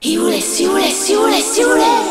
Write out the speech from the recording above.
Siule, siule, siule, siule.